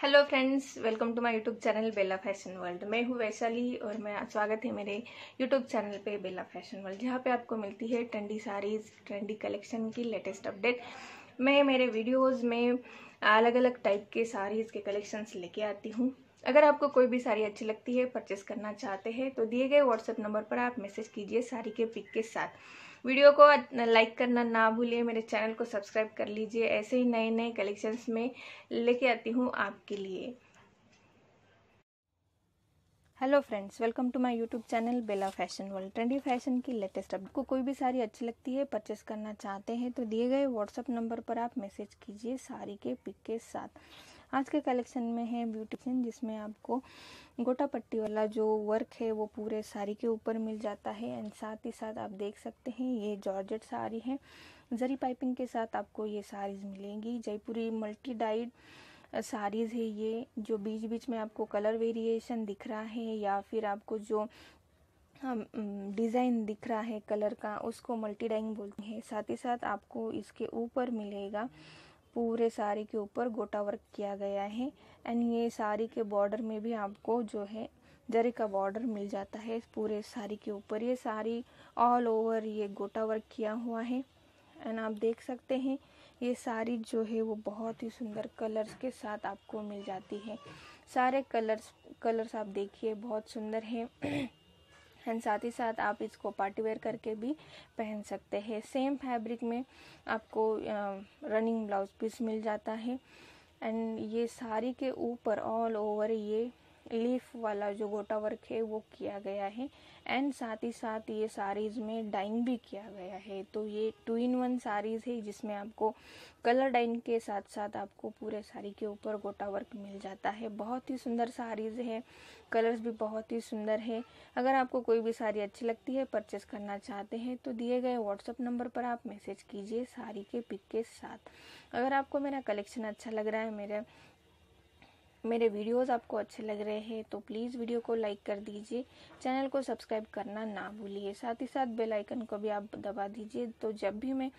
Hello friends welcome to my YouTube channel Bela fashion world मैं हूँ वैशाली और मैं स्वागत है मेरे यूट्यूब चैनल पे बेला फ़ैशन वर्ल्ड जहाँ पे आपको मिलती है ट्रेंडी साड़ीज़ ट्रेंडी कलेक्शन की लेटेस्ट अपडेट मैं मेरे वीडियोस में अलग अलग टाइप के साड़ीज़ के कलेक्शंस लेके आती हूँ। अगर आपको कोई भी साड़ी अच्छी लगती है परचेस करना चाहते हैं तो दिए गए व्हाट्सएप नंबर पर आप मैसेज कीजिए साड़ी के पिक के साथ। वीडियो को लाइक करना ना भूलिए, मेरे चैनल को सब्सक्राइब कर लीजिए, ऐसे ही नए नए कलेक्शंस में लेके आती हूँ आपके लिए। Hello friends welcome to my YouTube channel Bela fashion world trendy fashion की लेटेस्ट अपडेट को कोई भी साड़ी अच्छी लगती है परचेस करना चाहते हैं तो दिए गए व्हाट्सअप नंबर पर आप मैसेज कीजिए साड़ी के पिक के साथ। आज के कलेक्शन में है ब्यूटिशियन जिसमें आपको गोटा पट्टी वाला जो वर्क है, वो पूरे साड़ी के ऊपर मिल जाता है एंड साथ ही साथ आप देख सकते हैं, ये जॉर्जेट साड़ी है। जरी पाइपिंग के साथ आपको ये साड़ीज़ मिलेंगी, जयपुरी मल्टी डाइड साड़ीज़ है ये, जो बीच बीच में आपको कलर वेरिएशन दिख रहा है या फिर आपको जो डिज़ाइन दिख रहा है कलर का, उसको मल्टी डाइंग बोलते हैं। साथ ही साथ आपको इसके ऊपर मिलेगा, पूरे साड़ी के ऊपर गोटा वर्क किया गया है। एंड ये साड़ी के बॉर्डर में भी आपको जो है, जरी का बॉर्डर मिल जाता है पूरे साड़ी के ऊपर। ये साड़ी ऑल ओवर ये गोटा वर्क किया हुआ है। एंड आप देख सकते हैं, ये साड़ी जो है वो बहुत ही सुंदर कलर्स के साथ आपको मिल जाती है। सारे कलर्स कलर्स आप देखिए, बहुत सुंदर है। एंड साथ ही साथ आप इसको पार्टी वेयर करके भी पहन सकते हैं। सेम फैब्रिक में आपको रनिंग ब्लाउज पीस मिल जाता है। एंड ये साड़ी के ऊपर ऑल ओवर ये लीफ वाला जो गोटा वर्क है वो किया गया है। एंड साथ ही साथ ये साड़ीज में डाइंग भी किया गया है। तो ये टू इन वन साड़ीज है जिसमें आपको कलर डाइंग के साथ साथ आपको पूरे साड़ी के ऊपर गोटा वर्क मिल जाता है। बहुत ही सुंदर साड़ीज है। कलर्स भी बहुत ही सुंदर है। अगर आपको कोई भी साड़ी अच्छी लगती है परचेस करना चाहते हैं तो दिए गए व्हाट्सअप नंबर पर आप मैसेज कीजिए साड़ी के पिक के साथ। अगर आपको मेरा कलेक्शन अच्छा लग रहा है, मेरे मेरे वीडियोस आपको अच्छे लग रहे हैं तो प्लीज़ वीडियो को लाइक कर दीजिए। चैनल को सब्सक्राइब करना ना भूलिए। साथ ही साथ बेल आइकन को भी आप दबा दीजिए। तो जब भी मैं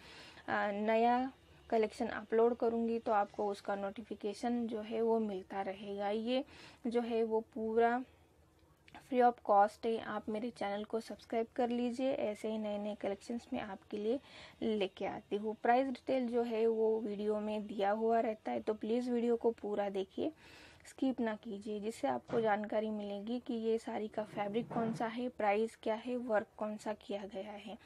नया कलेक्शन अपलोड करूँगी तो आपको उसका नोटिफिकेशन जो है वो मिलता रहेगा। ये जो है वो पूरा फ्री ऑफ़ कॉस्ट है, आप मेरे चैनल को सब्सक्राइब कर लीजिए। ऐसे ही नए नए कलेक्शंस में आपके लिए लेके आती हूँ। प्राइस डिटेल जो है, वो वीडियो में दिया हुआ रहता है तो प्लीज़ वीडियो को पूरा देखिए। स्किप ना कीजिए, जिससे आपको जानकारी मिलेगी कि ये साड़ी का फैब्रिक कौन सा है, प्राइस क्या है, वर्क कौन सा किया गया है।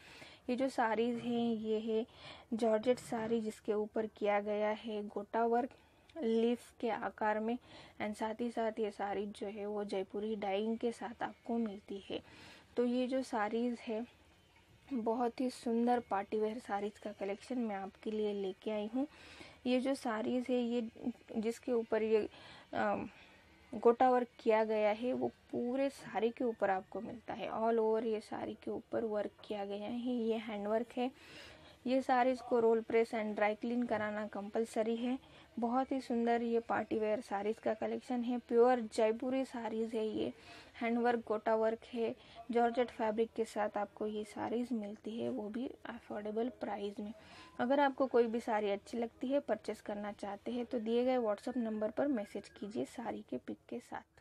ये जो साड़ीज़ हैं, ये है जॉर्जेट साड़ी जिसके ऊपर किया गया है गोटा वर्क। लीफ के आकार में एंड साथ ही साथ ये साड़ी जो है वो जयपुरी डाइंग के साथ आपको मिलती है। तो ये जो साड़ीज़ है, बहुत ही सुंदर पार्टी वेयर साड़ीज़ का कलेक्शन मैं आपके लिए लेके आई हूँ। ये जो साड़ीज़ है, ये जिसके ऊपर ये गोटा वर्क किया गया है, वो पूरे साड़ी के ऊपर आपको मिलता है। ऑल ओवर ये साड़ी के ऊपर वर्क किया गया है, ये हैंड वर्क है। ये साड़ीज़ को roll press and dry clean कराना कंपलसरी है। बहुत ही सुंदर ये पार्टी वेयर साड़ीज़ का कलेक्शन है। प्योर जयपुरी साड़ीज़ है ये। हैंड वर्क गोटा वर्क है। जॉर्जेट फैब्रिक के साथ आपको ये साड़ीज़ मिलती है, वो भी अफोर्डेबल प्राइस में। अगर आपको कोई भी साड़ी अच्छी लगती है परचेस करना चाहते हैं तो दिए गए व्हाट्सअप नंबर पर मैसेज कीजिए साड़ी के पिक के साथ।